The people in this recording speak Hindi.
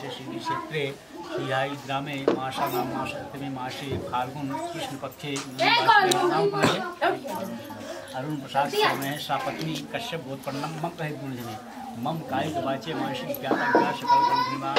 च श्रीक्षेत्रे श्रीहायिग्रामे मासानां मासप्तमे मासे फाल्गुन कृष्णपक्षे अरुण प्रसाद समय सापत्नी कश्यप गोत्पन्नम मम कहे गुणजने मम कायिक वाचे मानसिक ज्ञाता ज्ञा सकल कंठिमा